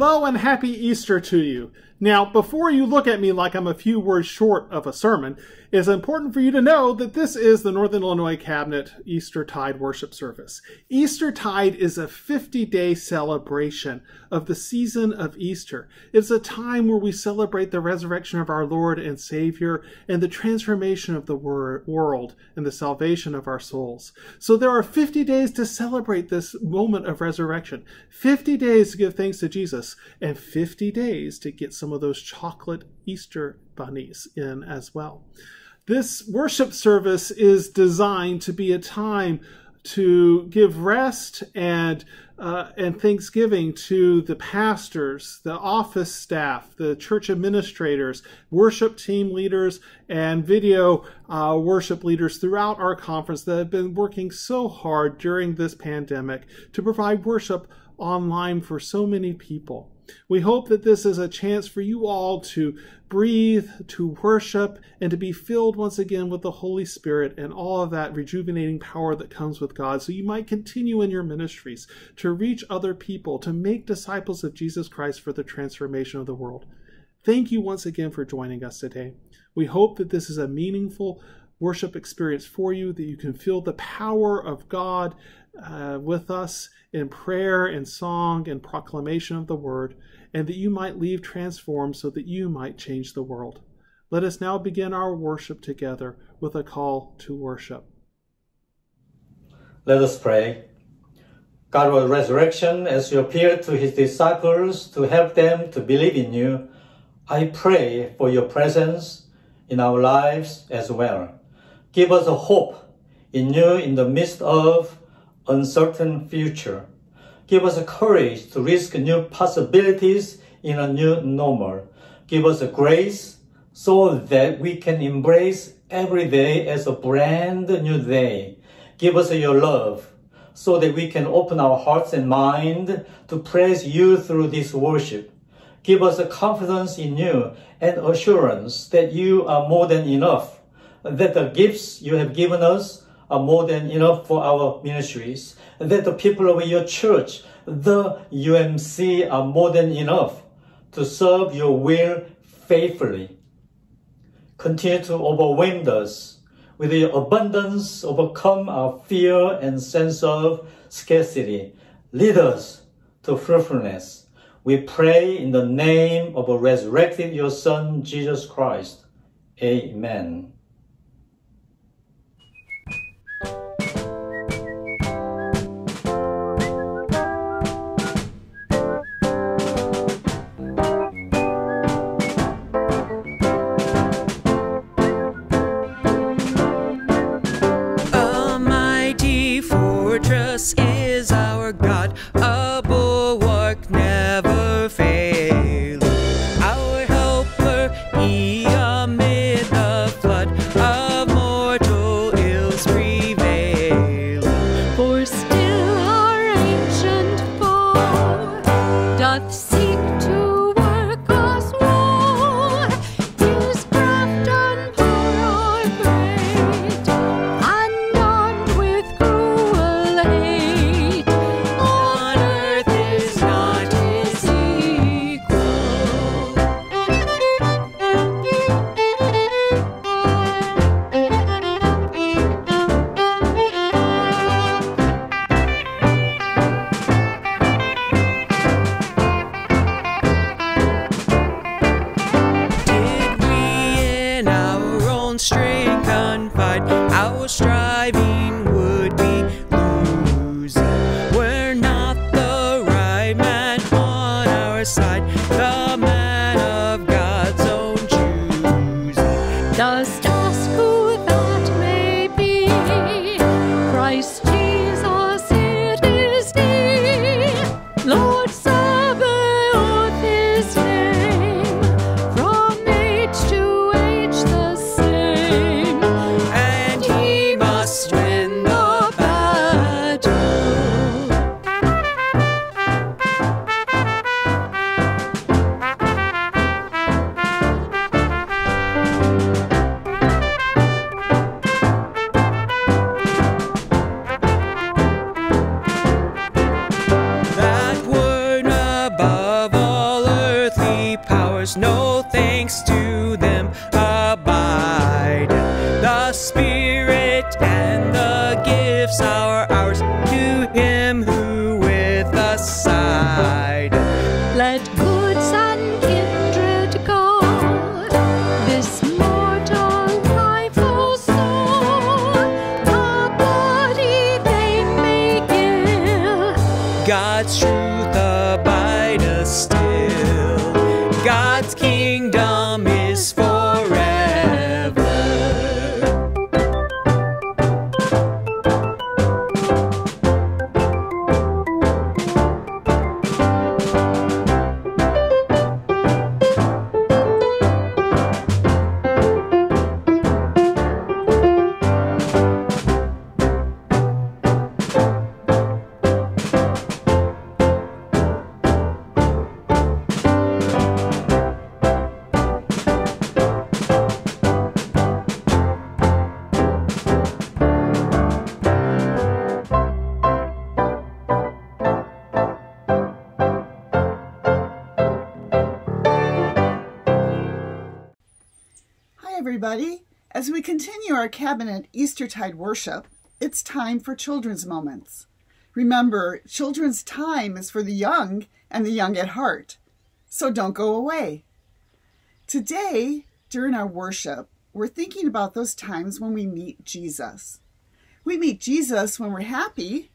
hello and happy Easter to you. Now, before you look at me like I'm a few words short of a sermon, it's important for you to know that this is the Northern Illinois Cabinet Eastertide worship service. Eastertide is a 50 day celebration of the season of Easter. It's a time where we celebrate the resurrection of our Lord and Savior and the transformation of the wor- world and the salvation of our souls. So there are 50 days to celebrate this moment of resurrection, 50 days to give thanks to Jesus, and 50 days to get some of those chocolate Easter bunnies in as well. This worship service is designed to be a time to give rest and uh, and thanksgiving to the pastors, the office staff, the church administrators, worship team leaders, and video uh, worship leaders throughout our conference that have been working so hard during this pandemic to provide worship online for so many people. We hope that this is a chance for you all to breathe, to worship, and to be filled once again with the Holy Spirit and all of that rejuvenating power that comes with God, so you might continue in your ministries to reach other people, to make disciples of Jesus Christ for the transformation of the world. Thank you once again for joining us today. We hope that this is a meaningful worship experience for you, that you can feel the power of God uh, with us in prayer and song and proclamation of the word, and that you might leave transformed so that you might change the world. Let us now begin our worship together with a call to worship. Let us pray. God of resurrection, as you appeared to his disciples to help them to believe in you, I pray for your presence in our lives as well. Give us a hope in you in the midst of uncertain future. Give us courage to risk new possibilities in a new normal. Give us a grace so that we can embrace every day as a brand new day. Give us your love so that we can open our hearts and mind to praise you through this worship. Give us a confidence in you and assurance that you are more than enough, that the gifts you have given us more than enough for our ministries, that the people of your church, the UMC, are more than enough to serve your will faithfully. Continue to overwhelm us with your abundance, overcome our fear and sense of scarcity. Lead us to fruitfulness. We pray in the name of a resurrected your Son, Jesus Christ. Amen. Truth abideth still. God's kingdom cabinet Eastertide worship, it's time for children's moments. Remember, children's time is for the young and the young at heart, so don't go away. Today, during our worship, we're thinking about those times when we meet Jesus. We meet Jesus when we're happy,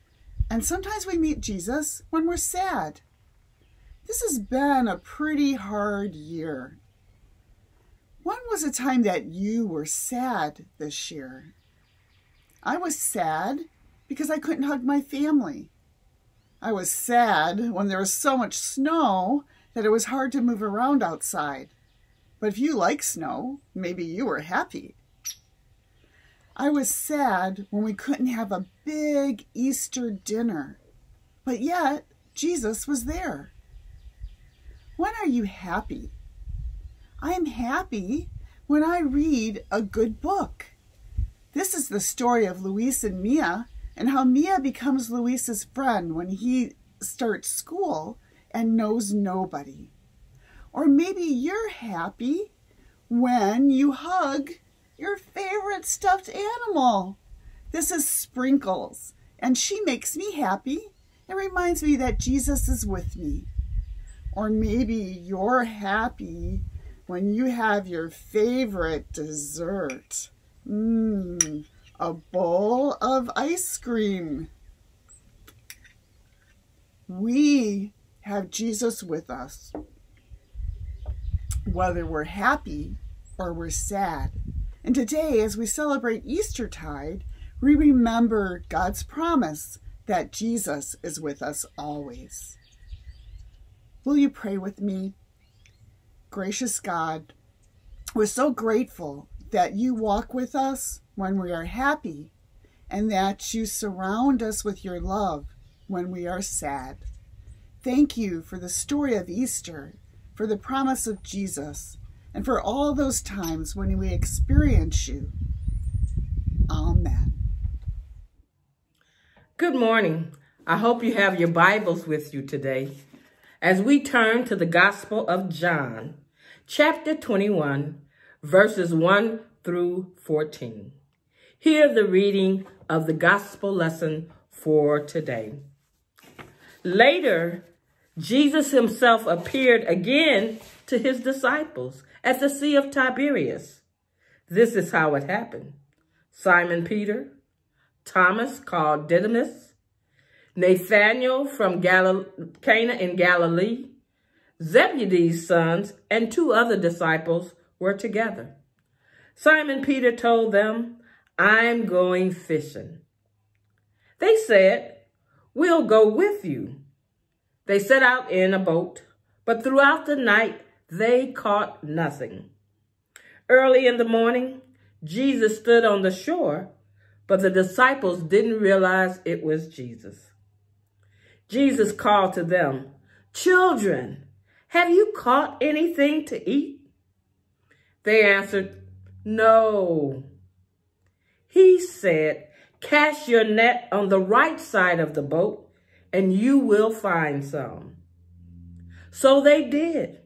and sometimes we meet Jesus when we're sad. This has been a pretty hard year. When was a time that you were sad this year? I was sad because I couldn't hug my family. I was sad when there was so much snow that it was hard to move around outside. But if you like snow, maybe you were happy. I was sad when we couldn't have a big Easter dinner, but yet Jesus was there. When are you happy? I am happy when I read a good book. This is the story of Luis and Mia and how Mia becomes Luis's friend when he starts school and knows nobody. Or maybe you're happy when you hug your favorite stuffed animal. This is Sprinkles, and she makes me happy and reminds me that Jesus is with me. Or maybe you're happy when you have your favorite dessert. Mmm, a bowl of ice cream. We have Jesus with us, whether we're happy or we're sad. And today, as we celebrate Eastertide, we remember God's promise that Jesus is with us always. Will you pray with me? Gracious God, we're so grateful that you walk with us when we are happy and that you surround us with your love when we are sad. Thank you for the story of Easter, for the promise of Jesus, and for all those times when we experience you. Amen. Good morning. I hope you have your Bibles with you today as we turn to the Gospel of John, chapter 21, verses 1 through 14. Hear the reading of the Gospel lesson for today. Later, Jesus himself appeared again to his disciples at the Sea of Tiberias. This is how it happened. Simon Peter, Thomas called Didymus, Nathanael from Gal Cana in Galilee, Zebedee's sons, and two other disciples were together. Simon Peter told them, I'm going fishing. They said, We'll go with you. They set out in a boat, but throughout the night they caught nothing. Early in the morning, Jesus stood on the shore, but the disciples didn't realize it was Jesus. Jesus called to them, Children, have you caught anything to eat? They answered, No. He said, Cast your net on the right side of the boat, and you will find some. So they did.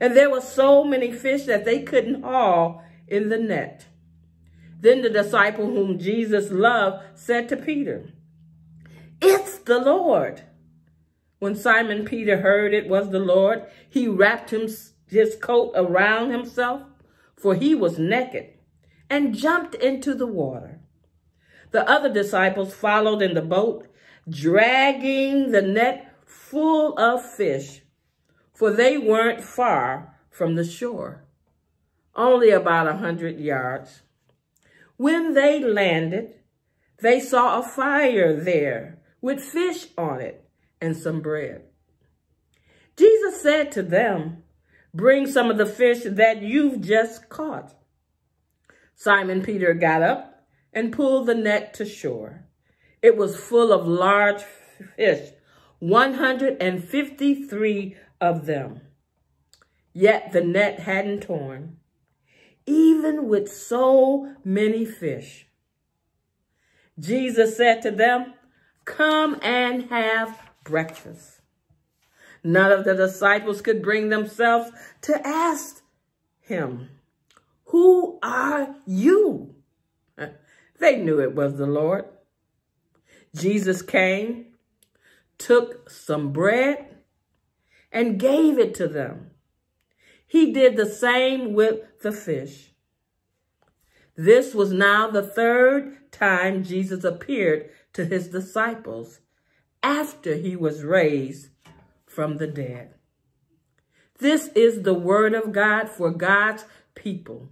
and there were so many fish that they couldn't haul in the net. Then the disciple whom Jesus loved said to Peter, It's the Lord. When Simon Peter heard it was the Lord, he wrapped his coat around himself, for he was naked, and jumped into the water. The other disciples followed in the boat, dragging the net full of fish, for they weren't far from the shore, only about a hundred yards. When they landed, they saw a fire there with fish on it and some bread. Jesus said to them, bring some of the fish that you've just caught. Simon Peter got up and pulled the net to shore. It was full of large fish, 153 of them. Yet the net hadn't torn, even with so many fish. Jesus said to them, come and have breakfast. None of the disciples could bring themselves to ask him, who are you? They knew it was the Lord. Jesus came, took some bread, and gave it to them. He did the same with the fish. This was now the third time Jesus appeared to his disciples after he was raised from the dead. This is the word of God for God's people.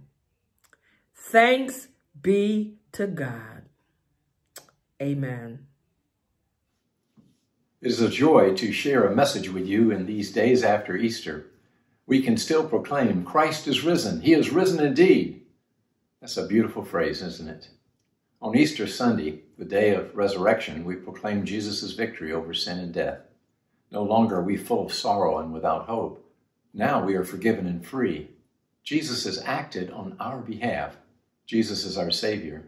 Thanks be to God. Amen. It is a joy to share a message with you in these days after Easter. We can still proclaim, Christ is risen. He is risen indeed. That's a beautiful phrase, isn't it? On Easter Sunday, the day of resurrection, we proclaim Jesus' victory over sin and death. No longer are we full of sorrow and without hope. Now we are forgiven and free. Jesus has acted on our behalf. Jesus is our Savior.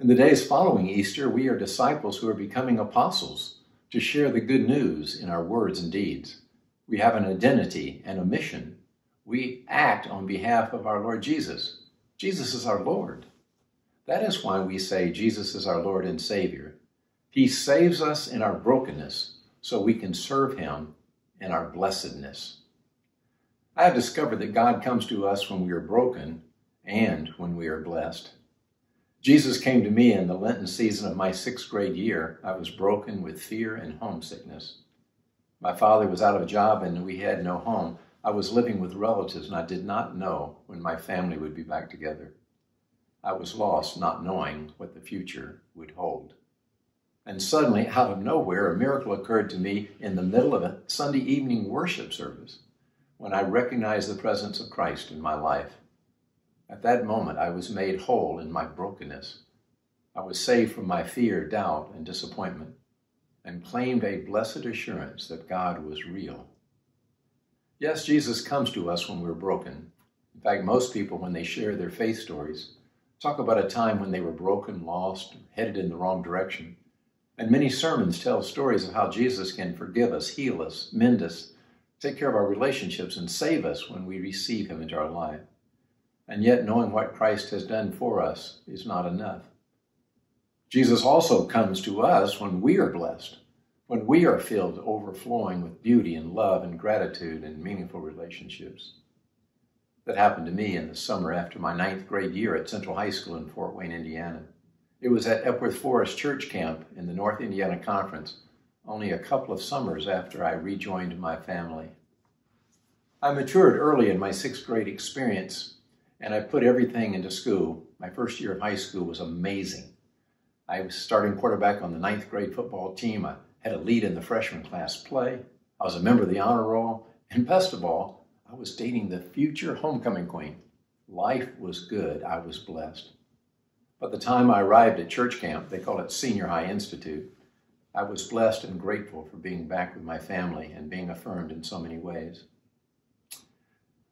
In the days following Easter, we are disciples who are becoming apostles to share the good news in our words and deeds. We have an identity and a mission. We act on behalf of our Lord Jesus. Jesus is our Lord. That is why we say Jesus is our Lord and Savior. He saves us in our brokenness so we can serve Him in our blessedness. I have discovered that God comes to us when we are broken and when we are blessed. Jesus came to me in the Lenten season of my sixth grade year. I was broken with fear and homesickness. My father was out of a job and we had no home. I was living with relatives and I did not know when my family would be back together. I was lost, not knowing what the future would hold. And suddenly, out of nowhere, a miracle occurred to me in the middle of a Sunday evening worship service when I recognized the presence of Christ in my life. At that moment, I was made whole in my brokenness. I was saved from my fear, doubt, and disappointment, and claimed a blessed assurance that God was real. Yes, Jesus comes to us when we're broken. In fact, most people, when they share their faith stories, talk about a time when they were broken, lost, headed in the wrong direction. And many sermons tell stories of how Jesus can forgive us, heal us, mend us, take care of our relationships, and save us when we receive Him into our life. And yet, knowing what Christ has done for us is not enough. Jesus also comes to us when we are blessed, when we are filled overflowing with beauty and love and gratitude and meaningful relationships. That happened to me in the summer after my ninth grade year at Central High School in Fort Wayne, Indiana. It was at Epworth Forest Church Camp in the North Indiana Conference, only a couple of summers after I rejoined my family. I matured early in my sixth grade experience, and I put everything into school. My first year of high school was amazing. I was starting quarterback on the ninth grade football team. I had a lead in the freshman class play. I was a member of the honor roll. And best of all, I was dating the future homecoming queen. Life was good. I was blessed. By the time I arrived at church camp, they call it Senior High Institute, I was blessed and grateful for being back with my family and being affirmed in so many ways.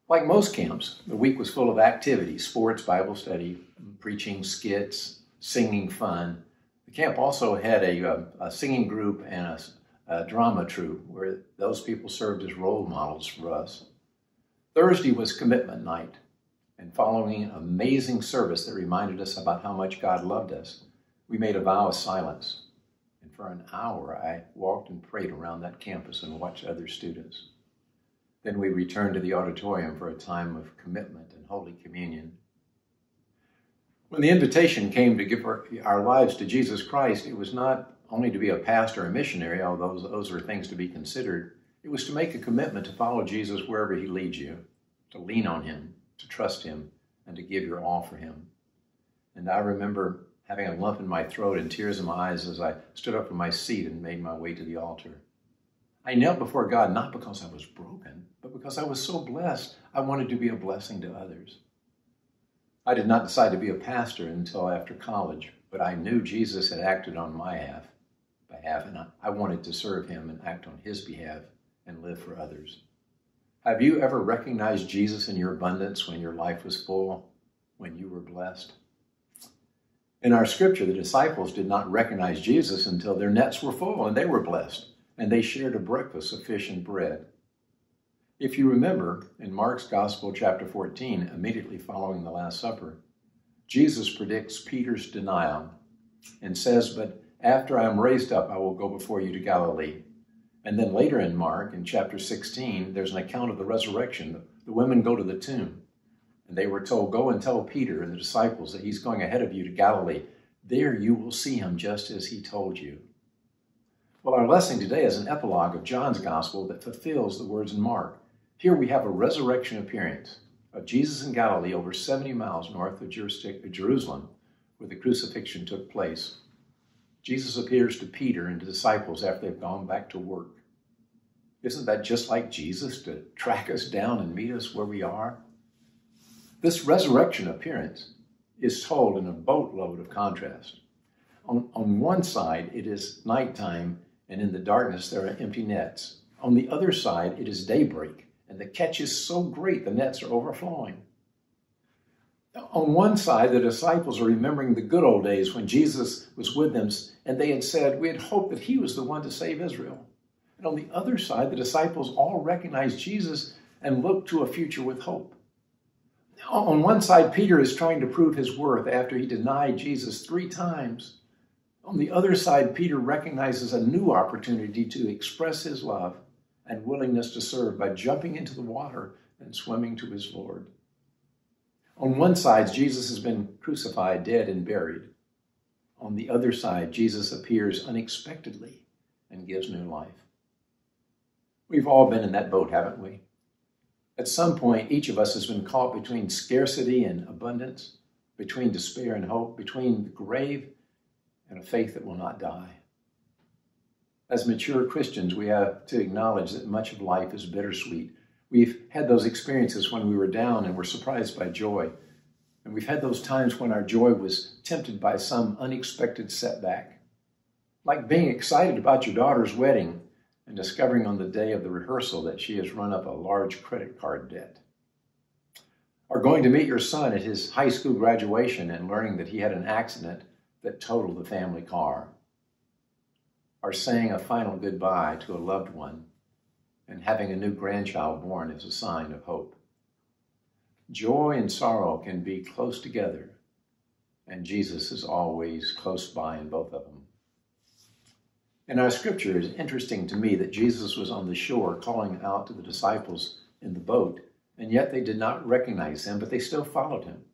Like most camps, the week was full of activities, sports, Bible study, preaching, skits, singing fun. The camp also had a, uh, a singing group and a, a drama troupe where those people served as role models for us. Thursday was commitment night, and following an amazing service that reminded us about how much God loved us, we made a vow of silence. And for an hour, I walked and prayed around that campus and watched other students. Then we returned to the auditorium for a time of commitment and Holy Communion. When the invitation came to give our, our lives to Jesus Christ, it was not only to be a pastor or a missionary, although those, those are things to be considered. It was to make a commitment to follow Jesus wherever he leads you, to lean on him, to trust him, and to give your all for him. And I remember having a lump in my throat and tears in my eyes as I stood up from my seat and made my way to the altar. I knelt before God not because I was broken, but because I was so blessed. I wanted to be a blessing to others. I did not decide to be a pastor until after college, but I knew Jesus had acted on my behalf, and I wanted to serve him and act on his behalf and live for others. Have you ever recognized Jesus in your abundance when your life was full, when you were blessed? In our scripture, the disciples did not recognize Jesus until their nets were full and they were blessed, and they shared a breakfast of fish and bread. If you remember, in Mark's Gospel, chapter 14, immediately following the Last Supper, Jesus predicts Peter's denial and says, But after I am raised up, I will go before you to Galilee. And then later in Mark, in chapter 16, there's an account of the resurrection. The women go to the tomb, and they were told, Go and tell Peter and the disciples that he's going ahead of you to Galilee. There you will see him just as he told you. Well, our lesson today is an epilogue of John's gospel that fulfills the words in Mark. Here we have a resurrection appearance of Jesus in Galilee, over 70 miles north of Jerusalem, where the crucifixion took place. Jesus appears to Peter and the disciples after they've gone back to work. Isn't that just like Jesus to track us down and meet us where we are? This resurrection appearance is told in a boatload of contrast. On, on one side, it is nighttime, and in the darkness, there are empty nets. On the other side, it is daybreak, and the catch is so great the nets are overflowing. On one side, the disciples are remembering the good old days when Jesus was with them, and they had said, We had hoped that he was the one to save Israel. And on the other side, the disciples all recognized Jesus and looked to a future with hope. On one side, Peter is trying to prove his worth after he denied Jesus three times. On the other side, Peter recognizes a new opportunity to express his love and willingness to serve by jumping into the water and swimming to his Lord. On one side, Jesus has been crucified, dead, and buried. On the other side, Jesus appears unexpectedly and gives new life. We've all been in that boat, haven't we? At some point, each of us has been caught between scarcity and abundance, between despair and hope, between the grave and a faith that will not die. As mature Christians, we have to acknowledge that much of life is bittersweet. We've had those experiences when we were down and were surprised by joy. And we've had those times when our joy was tempted by some unexpected setback. Like being excited about your daughter's wedding and discovering on the day of the rehearsal that she has run up a large credit card debt. Or going to meet your son at his high school graduation and learning that he had an accident that totaled the family car Or saying a final goodbye to a loved one and having a new grandchild born is a sign of hope. Joy and sorrow can be close together, and Jesus is always close by in both of them. In our scripture, it's interesting to me that Jesus was on the shore calling out to the disciples in the boat, and yet they did not recognize him, but they still followed him.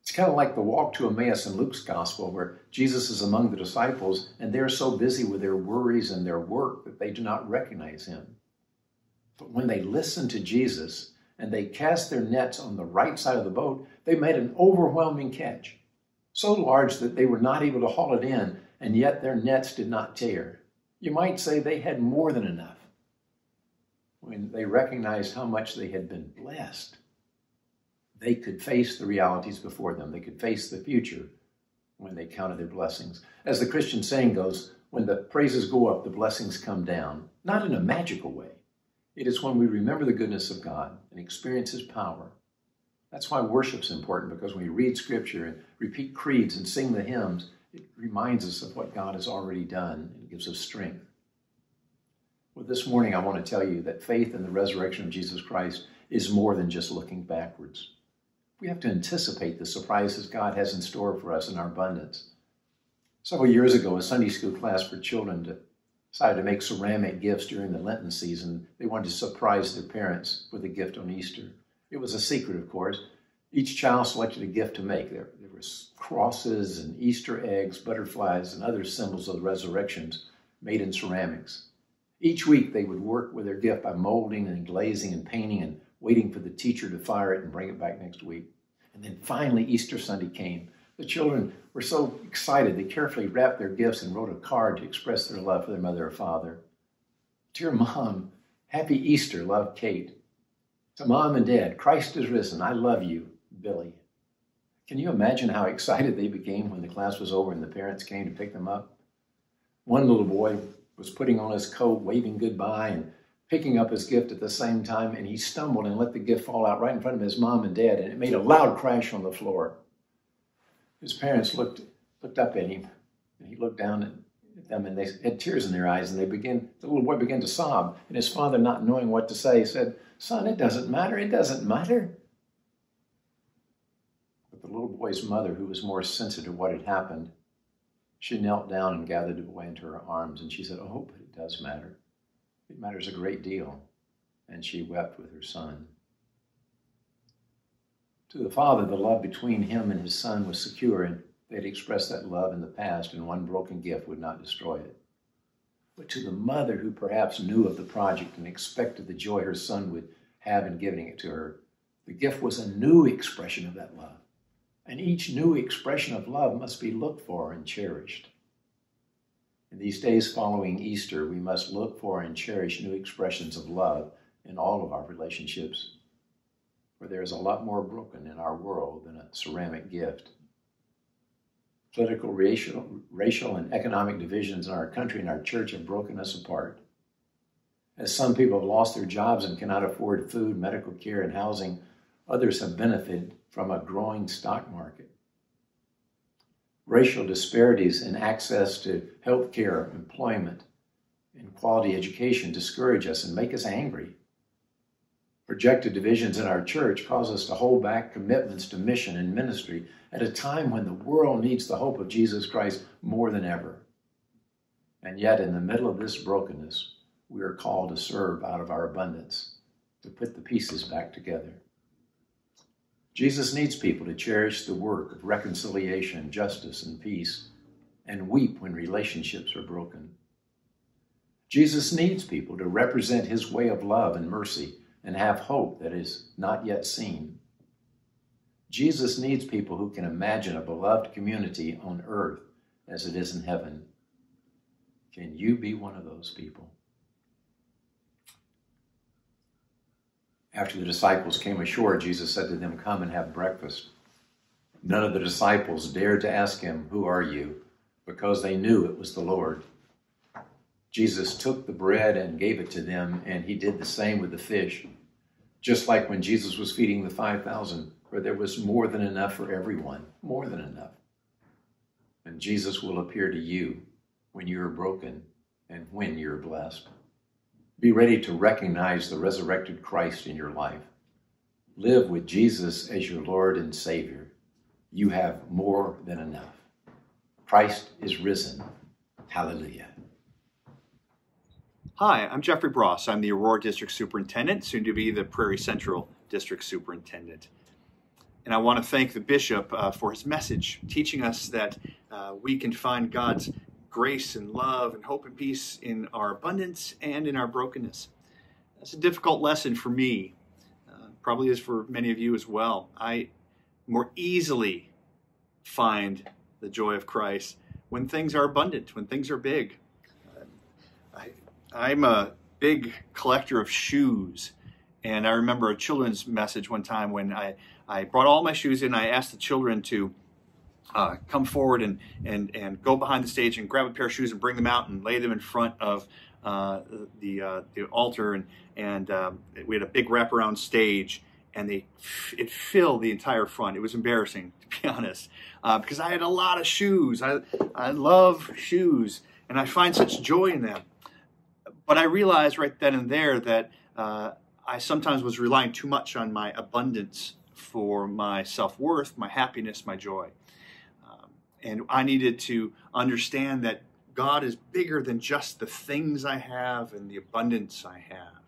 It's kind of like the walk to Emmaus in Luke's gospel, where Jesus is among the disciples and they're so busy with their worries and their work that they do not recognize him. But when they listen to Jesus and they cast their nets on the right side of the boat, they made an overwhelming catch, so large that they were not able to haul it in, and yet their nets did not tear. You might say they had more than enough when they recognized how much they had been blessed they could face the realities before them. They could face the future when they counted their blessings. As the Christian saying goes, when the praises go up, the blessings come down, not in a magical way. It is when we remember the goodness of God and experience His power. That's why worship's important, because when we read Scripture and repeat creeds and sing the hymns, it reminds us of what God has already done and gives us strength. Well, this morning I want to tell you that faith in the resurrection of Jesus Christ is more than just looking backwards. We have to anticipate the surprises God has in store for us in our abundance. Several years ago, a Sunday school class for children decided to make ceramic gifts during the Lenten season. They wanted to surprise their parents with a gift on Easter. It was a secret, of course. Each child selected a gift to make. There, there was crosses and Easter eggs, butterflies, and other symbols of the resurrections made in ceramics. Each week they would work with their gift by molding and glazing and painting and waiting for the teacher to fire it and bring it back next week. And then finally Easter Sunday came. The children were so excited they carefully wrapped their gifts and wrote a card to express their love for their mother or father. Dear Mom, Happy Easter, love Kate. To Mom and Dad, Christ is risen. I love you, Billy. Can you imagine how excited they became when the class was over and the parents came to pick them up? One little boy was putting on his coat, waving goodbye, and picking up his gift at the same time, and he stumbled and let the gift fall out right in front of his mom and dad, and it made a loud crash on the floor. His parents looked looked up at him, and he looked down at them, and they had tears in their eyes, and they began. The little boy began to sob, and his father, not knowing what to say, said, "Son, it doesn't matter. It doesn't matter." But the little boy's mother, who was more sensitive to what had happened, she knelt down and gathered the boy into her arms, and she said, "Oh, but it does matter. It matters a great deal." And she wept with her son. To the father, the love between him and his son was secure, and they had expressed that love in the past, and one broken gift would not destroy it. But to the mother, who perhaps knew of the project and expected the joy her son would have in giving it to her, the gift was a new expression of that love. And each new expression of love must be looked for and cherished. In these days following Easter, we must look for and cherish new expressions of love in all of our relationships for there is a lot more broken in our world than a ceramic gift. Political, racial, racial, and economic divisions in our country and our church have broken us apart. As some people have lost their jobs and cannot afford food, medical care, and housing, others have benefited from a growing stock market. Racial disparities in access to health care, employment, and quality education discourage us and make us angry. Projected divisions in our church cause us to hold back commitments to mission and ministry at a time when the world needs the hope of Jesus Christ more than ever. And yet, in the middle of this brokenness, we are called to serve out of our abundance, to put the pieces back together. Jesus needs people to cherish the work of reconciliation, justice, and peace, and weep when relationships are broken. Jesus needs people to represent his way of love and mercy and have hope that is not yet seen. Jesus needs people who can imagine a beloved community on earth as it is in heaven. Can you be one of those people? After the disciples came ashore, Jesus said to them, Come and have breakfast. None of the disciples dared to ask him, Who are you? because they knew it was the Lord. Jesus took the bread and gave it to them, and he did the same with the fish. Just like when Jesus was feeding the 5,000, where there was more than enough for everyone, more than enough. And Jesus will appear to you when you are broken and when you're blessed. Be ready to recognize the resurrected Christ in your life. Live with Jesus as your Lord and Savior. You have more than enough. Christ is risen. Hallelujah. Hi, I'm Jeffrey Bross. I'm the Aurora District Superintendent, soon to be the Prairie Central District Superintendent. And I want to thank the Bishop uh, for his message, teaching us that uh, we can find God's grace and love and hope and peace in our abundance and in our brokenness. That's a difficult lesson for me, uh, probably is for many of you as well. I more easily find the joy of Christ when things are abundant, when things are big. I'm a big collector of shoes. And I remember a children's message one time when I, I brought all my shoes in. I asked the children to uh, come forward and, and, and go behind the stage and grab a pair of shoes and bring them out and lay them in front of uh, the, uh, the altar. And, and um, we had a big wraparound stage and they it filled the entire front. It was embarrassing, to be honest, uh, because I had a lot of shoes. I, I love shoes and I find such joy in them. But I realized right then and there that uh, I sometimes was relying too much on my abundance for my self worth, my happiness, my joy. Um, and I needed to understand that God is bigger than just the things I have and the abundance I have.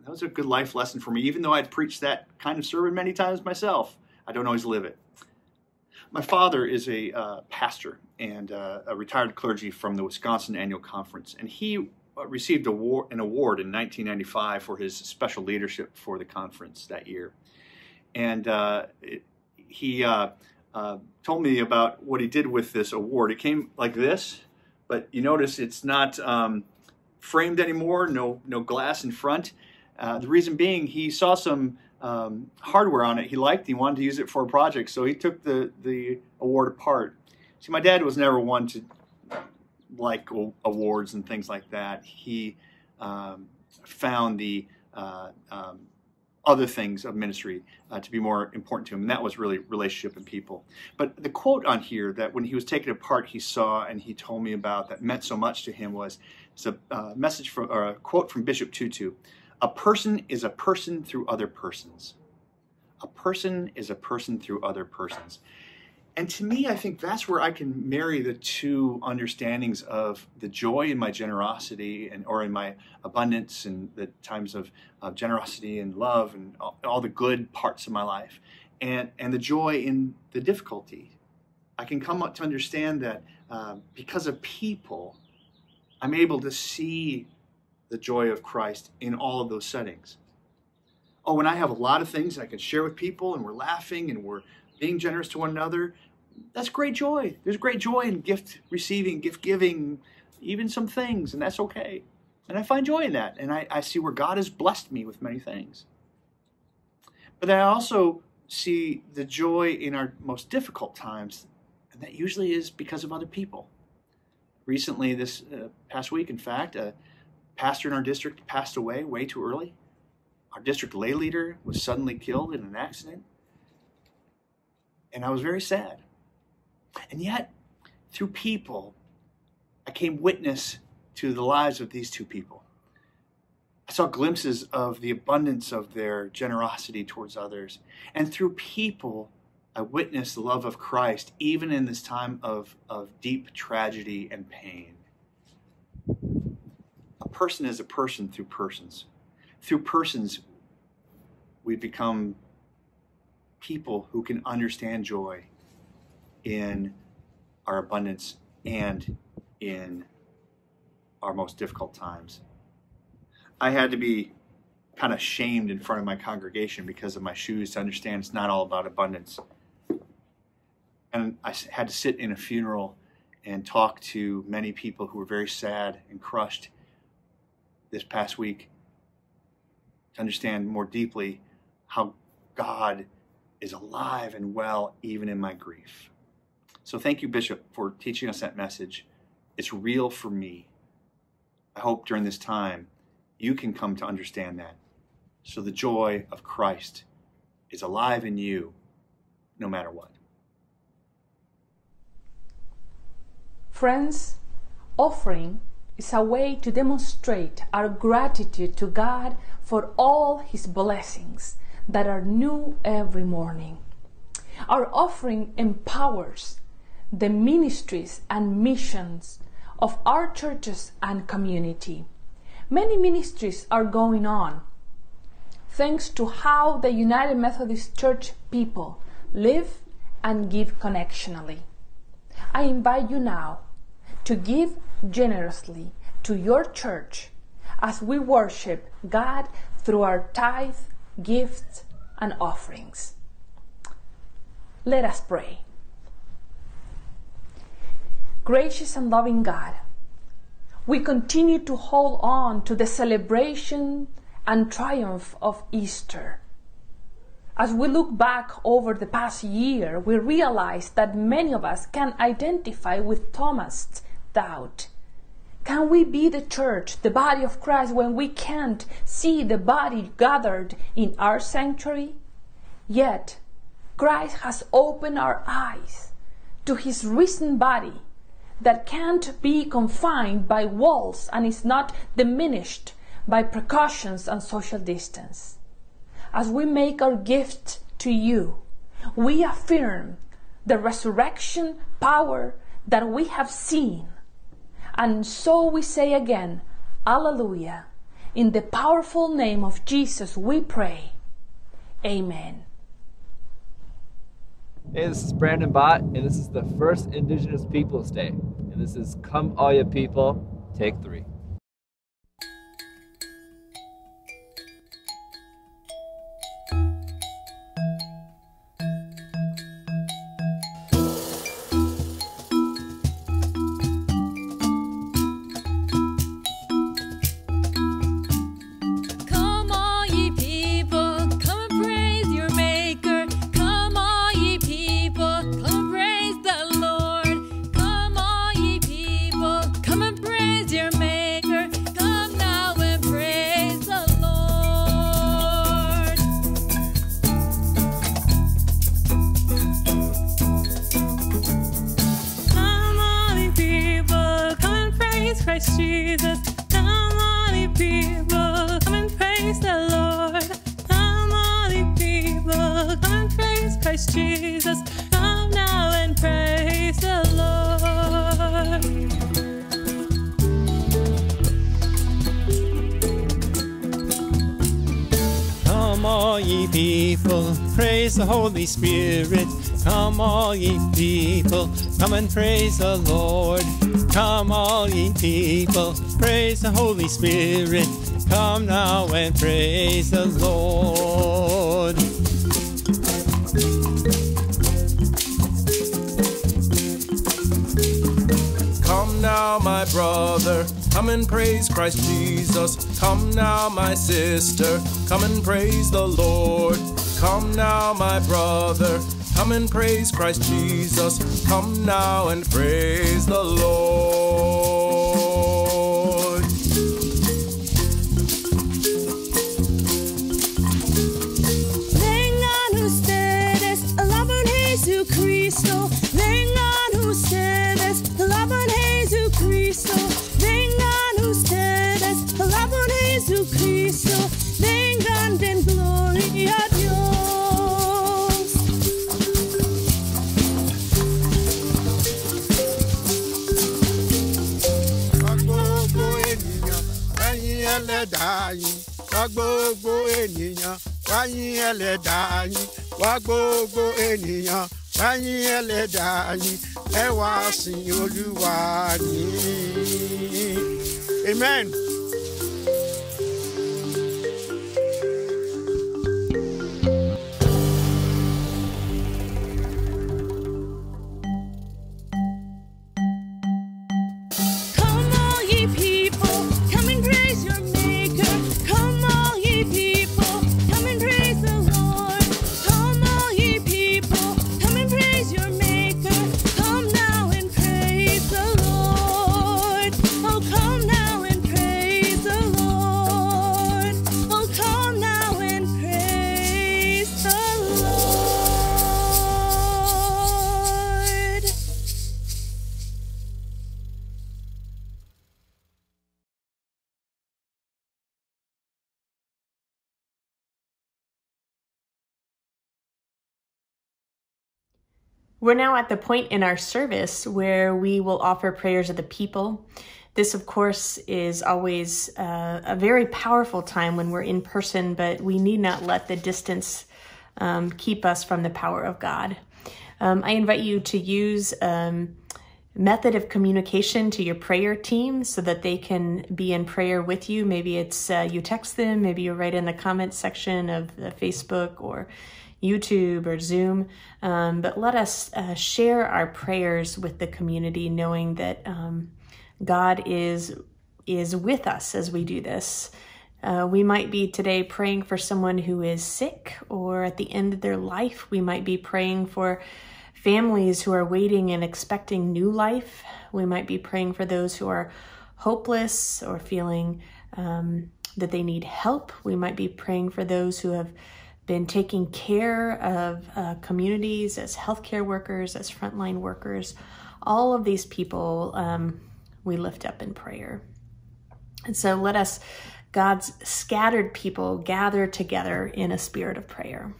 That was a good life lesson for me, even though I'd preached that kind of sermon many times myself. I don't always live it. My father is a uh, pastor and uh, a retired clergy from the Wisconsin Annual Conference, and he received award, an award in 1995 for his special leadership for the conference that year. And uh, it, he uh, uh, told me about what he did with this award. It came like this, but you notice it's not um, framed anymore. No, no glass in front. Uh, the reason being, he saw some um, hardware on it he liked. He wanted to use it for a project, so he took the the award apart. See, my dad was never one to like awards and things like that. He um, found the uh, um, other things of ministry uh, to be more important to him, and that was really relationship and people. But the quote on here that when he was taken apart, he saw and he told me about that meant so much to him was it's a uh, message from or a quote from Bishop Tutu. A person is a person through other persons. A person is a person through other persons. And to me, I think that's where I can marry the two understandings of the joy in my generosity and or in my abundance and the times of, of generosity and love and all, all, the good parts of my life and, and the joy in the difficulty. I can come up to understand that uh, because of people, I'm able to see the joy of Christ in all of those settings. Oh, and I have a lot of things I can share with people, and we're laughing and we're being generous to one another. That's great joy. There's great joy in gift receiving, gift giving, even some things, and that's okay. And I find joy in that. And I, I see where God has blessed me with many things. But then I also see the joy in our most difficult times, and that usually is because of other people. Recently, this uh, past week, in fact, a pastor in our district passed away way too early. Our district lay leader was suddenly killed in an accident. And I was very sad. And yet, through people, I came witness to the lives of these two people. I saw glimpses of the abundance of their generosity towards others. And through people, I witnessed the love of Christ, even in this time of, of deep tragedy and pain. A person is a person through persons. Through persons, we become people who can understand joy in our abundance and in our most difficult times. I had to be kind of shamed in front of my congregation because of my shoes to understand it's not all about abundance. And I had to sit in a funeral and talk to many people who were very sad and crushed this past week to understand more deeply how God is alive and well even in my grief. So thank you, Bishop, for teaching us that message. It's real for me. I hope during this time you can come to understand that. So the joy of Christ is alive in you no matter what. Friends, offering is a way to demonstrate our gratitude to God for all His blessings that are new every morning. Our offering empowers the ministries and missions of our churches and community. Many ministries are going on thanks to how the United Methodist Church people live and give connectionally. I invite you now to give generously to your church as we worship God through our tithe, gifts, and offerings. Let us pray. Gracious and loving God, we continue to hold on to the celebration and triumph of Easter. As we look back over the past year, we realize that many of us can identify with Thomas' doubt. Can we be the church, the body of Christ, when we can't see the body gathered in our sanctuary? Yet, Christ has opened our eyes to his risen body that can't be confined by walls and is not diminished by precautions and social distance. As we make our gift to you, we affirm the resurrection power that we have seen. And so we say again, Alleluia. In the powerful name of Jesus, we pray. Amen. Hey, this is Brandon Bott, and this is the first Indigenous Peoples Day. And this is Come All Ya People, Take Three. Come all ye people, praise the Holy Spirit. Come all ye people, come and praise the Lord. Come all ye people, praise the Holy Spirit. Come now and praise the Lord. Come now, my brother, come and praise Christ Jesus. Come now, my sister, come and praise the Lord. Come now, my brother, come and praise Christ Jesus. Come now and praise the Lord. Gbogbo ènìyàn wáyín ẹlẹ́dàá yín. Wá gbogbo ènìyàn wáyín ẹlẹ́dàá yín. Ẹ wá sìn olúwa yín. Amen. We're now at the point in our service where we will offer prayers of the people. This, of course, is always uh, a very powerful time when we're in person, but we need not let the distance um, keep us from the power of God. Um, I invite you to use um, method of communication to your prayer team so that they can be in prayer with you. Maybe it's uh, you text them, maybe you write in the comments section of the Facebook or YouTube or Zoom. Um, but let us uh, share our prayers with the community, knowing that um, God is is with us as we do this. Uh, we might be today praying for someone who is sick or at the end of their life. We might be praying for families who are waiting and expecting new life. We might be praying for those who are hopeless or feeling um, that they need help. We might be praying for those who have been taking care of uh, communities as healthcare workers, as frontline workers. All of these people um, we lift up in prayer. And so let us God's scattered people gather together in a spirit of prayer.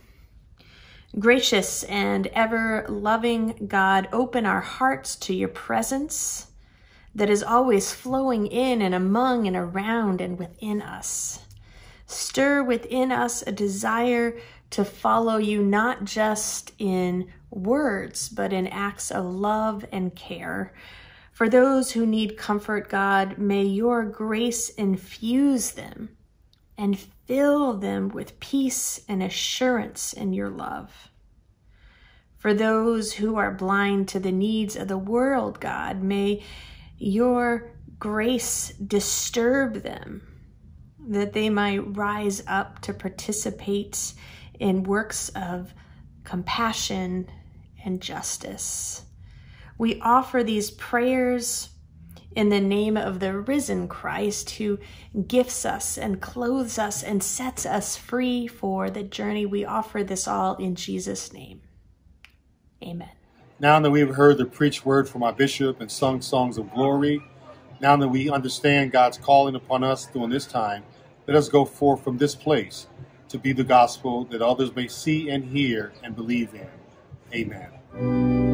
Gracious and ever loving God, open our hearts to your presence that is always flowing in and among and around and within us. Stir within us a desire to follow you not just in words, but in acts of love and care. For those who need comfort, God, may your grace infuse them and fill them with peace and assurance in your love. For those who are blind to the needs of the world, God, may your grace disturb them, that they might rise up to participate in works of compassion and justice. We offer these prayers in the name of the risen Christ who gifts us and clothes us and sets us free for the journey. We offer this all in Jesus' name. Amen. Now that we've heard the preached word from our bishop and sung songs of glory, now that we understand God's calling upon us during this time, let us go forth from this place to be the gospel that others may see and hear and believe in. Amen.